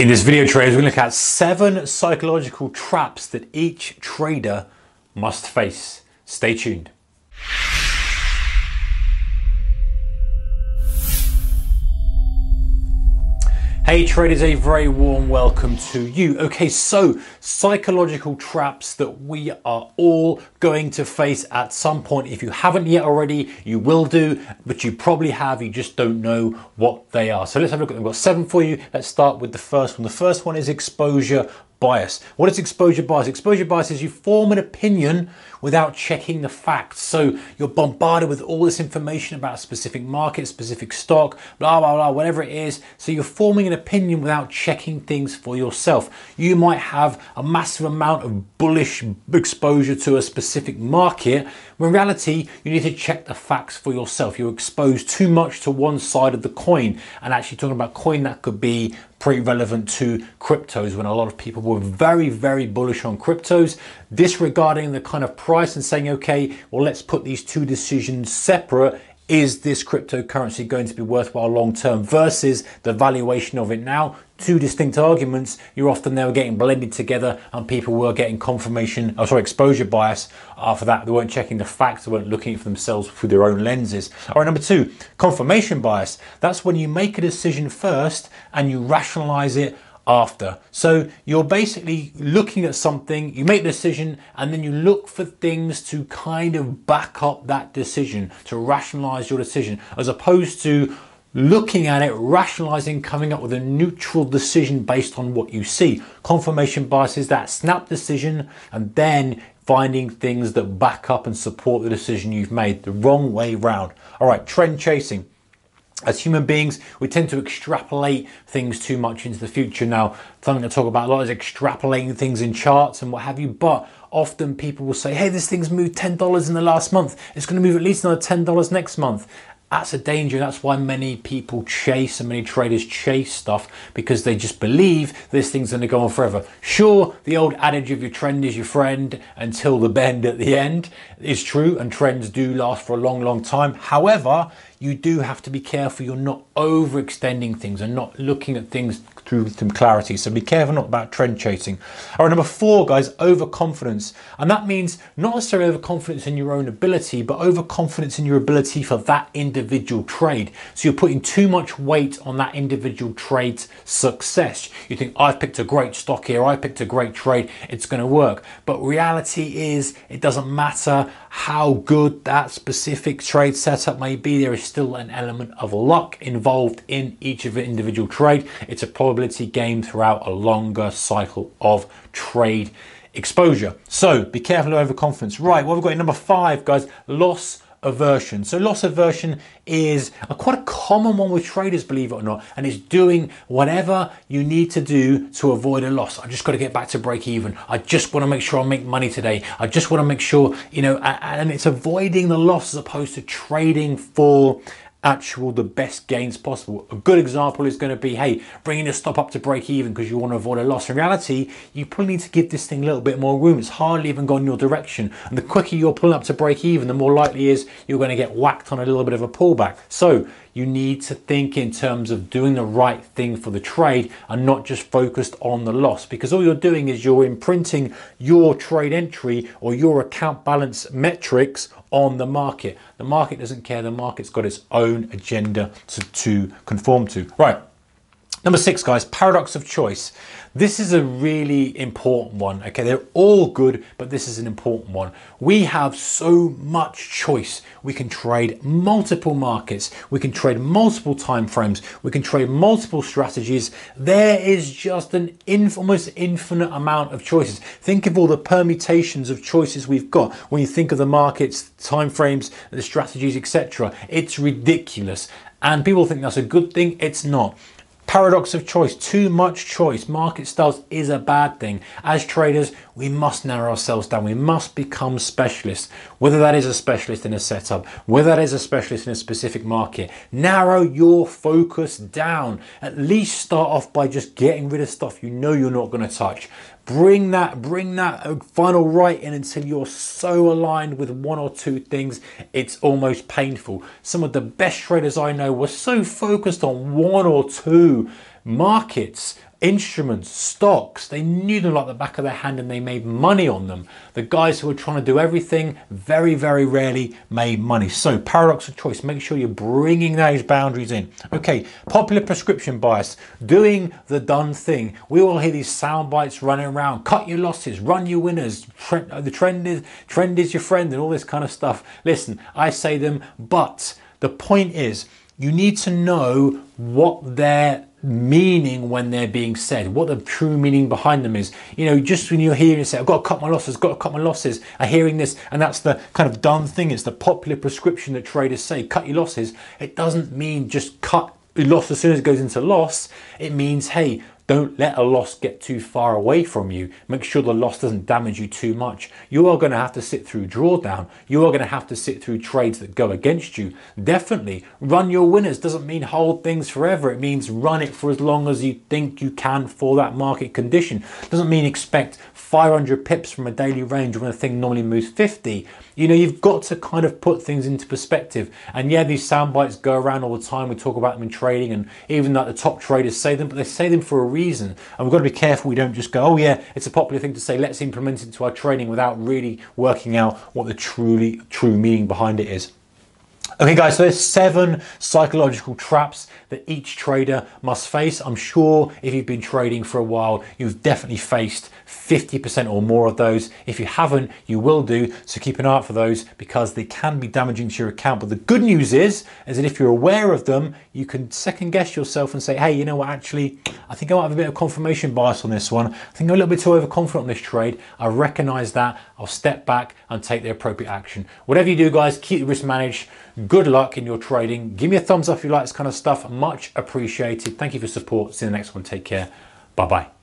In this video traders, we're going to look at seven psychological traps that each trader must face. Stay tuned. Hey traders, a very warm welcome to you. Okay, so psychological traps that we are all going to face at some point. If you haven't yet already, you will do, but you probably have, you just don't know what they are. So let's have a look at them. I've got seven for you. Let's start with the first one. The first one is exposure bias. What is exposure bias? Exposure bias is you form an opinion without checking the facts. So you're bombarded with all this information about a specific market, specific stock, blah, blah, blah, whatever it is. So you're forming an opinion without checking things for yourself. You might have a massive amount of bullish exposure to a specific market. When reality, you need to check the facts for yourself. You're exposed too much to one side of the coin. And actually talking about coin, that could be pretty relevant to cryptos when a lot of people were very, very bullish on cryptos, disregarding the kind of price and saying, okay, well, let's put these two decisions separate is this cryptocurrency going to be worthwhile long term versus the valuation of it now? Two distinct arguments. You're often they were getting blended together, and people were getting confirmation, oh sorry, exposure bias after that. They weren't checking the facts, they weren't looking for themselves through their own lenses. All right, number two, confirmation bias. That's when you make a decision first and you rationalize it after. So you're basically looking at something, you make the decision, and then you look for things to kind of back up that decision, to rationalize your decision, as opposed to looking at it, rationalizing, coming up with a neutral decision based on what you see. Confirmation bias is that snap decision and then finding things that back up and support the decision you've made the wrong way round. All right, trend chasing as human beings, we tend to extrapolate things too much into the future. Now, something I talk about a lot is extrapolating things in charts and what have you, but often people will say, hey, this thing's moved $10 in the last month. It's going to move at least another $10 next month. That's a danger. That's why many people chase and many traders chase stuff because they just believe this thing's going to go on forever. Sure, the old adage of your trend is your friend until the bend at the end is true and trends do last for a long, long time. However, you do have to be careful you're not overextending things and not looking at things through some clarity. So be careful not about trend chasing. All right, number four, guys, overconfidence. And that means not necessarily overconfidence in your own ability, but overconfidence in your ability for that individual trade. So you're putting too much weight on that individual trade's success. You think, I've picked a great stock here, I picked a great trade, it's going to work. But reality is, it doesn't matter how good that specific trade setup may be, there is still an element of luck involved in each of the individual trade. It's a probability game throughout a longer cycle of trade exposure. So be careful of overconfidence. Right, what we've got in number five, guys, loss aversion. So loss aversion is a quite a common one with traders, believe it or not, and it's doing whatever you need to do to avoid a loss. I just got to get back to break even. I just want to make sure I make money today. I just want to make sure, you know, and it's avoiding the loss as opposed to trading for actual the best gains possible. A good example is going to be, hey, bringing the stop up to break even because you want to avoid a loss. In reality, you probably need to give this thing a little bit more room. It's hardly even gone your direction. And the quicker you're pulling up to break even, the more likely is you're going to get whacked on a little bit of a pullback. So you need to think in terms of doing the right thing for the trade and not just focused on the loss because all you're doing is you're imprinting your trade entry or your account balance metrics on the market. The market doesn't care. The market's got its own agenda to, to conform to. Right. Number six, guys, paradox of choice. This is a really important one. Okay, they're all good, but this is an important one. We have so much choice. We can trade multiple markets, we can trade multiple time frames, we can trade multiple strategies. There is just an inf- almost infinite amount of choices. Think of all the permutations of choices we've got when you think of the markets, time frames, the strategies, etc. It's ridiculous. And people think that's a good thing. It's not. Paradox of choice, too much choice, market styles is a bad thing. As traders, we must narrow ourselves down. We must become specialists, whether that is a specialist in a setup, whether that is a specialist in a specific market. Narrow your focus down. At least start off by just getting rid of stuff you know you're not going to touch. Bring that, bring that uh, final right in until you're so aligned with one or two things, it's almost painful. Some of the best traders I know were so focused on one or two markets instruments, stocks, they knew them like the back of their hand and they made money on them. The guys who were trying to do everything very, very rarely made money. So paradox of choice, make sure you're bringing those boundaries in. Okay, popular prescription bias, doing the done thing. We all hear these sound bites running around, cut your losses, run your winners, uh, the trend is, trend is your friend and all this kind of stuff. Listen, I say them, but the point is you need to know what they're meaning when they're being said, what the true meaning behind them is. You know, just when you're hearing say, I've got to cut my losses, got to cut my losses, I'm hearing this, and that's the kind of done thing. It's the popular prescription that traders say, cut your losses. It doesn't mean just cut loss as soon as it goes into loss. It means, hey, don't let a loss get too far away from you. Make sure the loss doesn't damage you too much. You are going to have to sit through drawdown. You are going to have to sit through trades that go against you. Definitely run your winners doesn't mean hold things forever. It means run it for as long as you think you can for that market condition. Doesn't mean expect 500 pips from a daily range when a thing normally moves 50. You know, you've got to kind of put things into perspective. And yeah, these sound bites go around all the time. We talk about them in trading and even that the top traders say them, but they say them for a reason. And we've got to be careful we don't just go, oh yeah, it's a popular thing to say, let's implement it into our training without really working out what the truly true meaning behind it is. Okay guys, so there's seven psychological traps that each trader must face. I'm sure if you've been trading for a while, you've definitely faced 50% or more of those. If you haven't, you will do. So keep an eye out for those because they can be damaging to your account. But the good news is, is that if you're aware of them, you can second guess yourself and say, hey, you know what, actually, I think I might have a bit of confirmation bias on this one. I think I'm a little bit too overconfident on this trade. I recognize that. I'll step back and take the appropriate action. Whatever you do, guys, keep the risk managed. Good luck in your trading. Give me a thumbs up if you like this kind of stuff. Much appreciated. Thank you for support. See you in the next one. Take care. Bye bye.